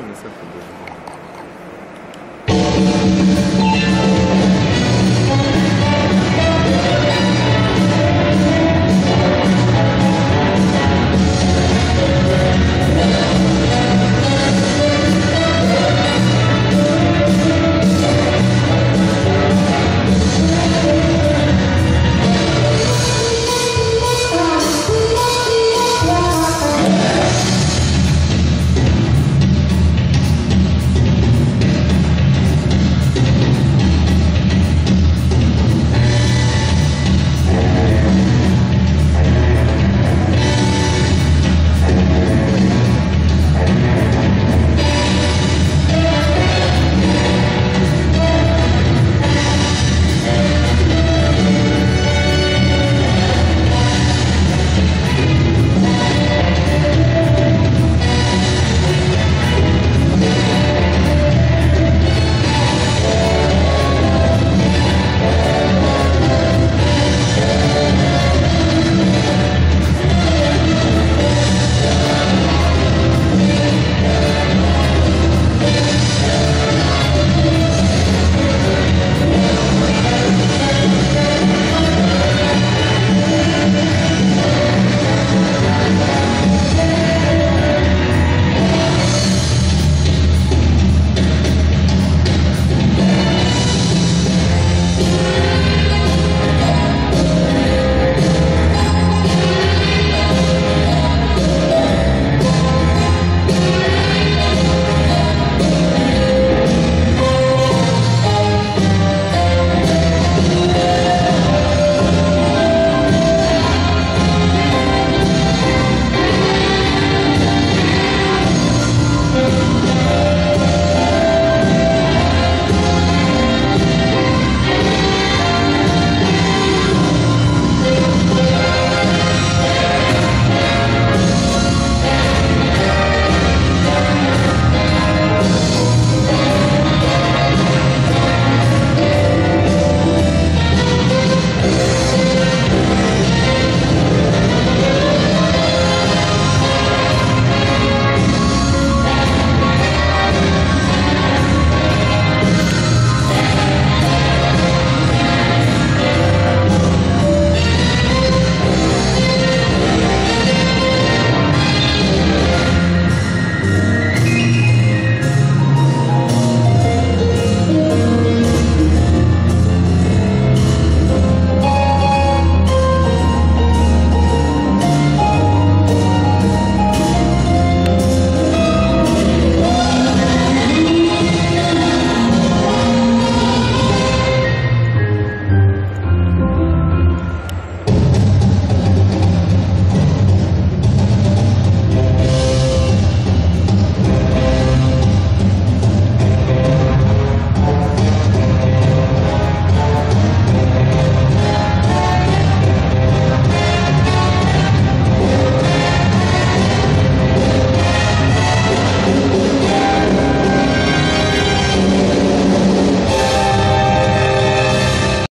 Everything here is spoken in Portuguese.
Não, não sei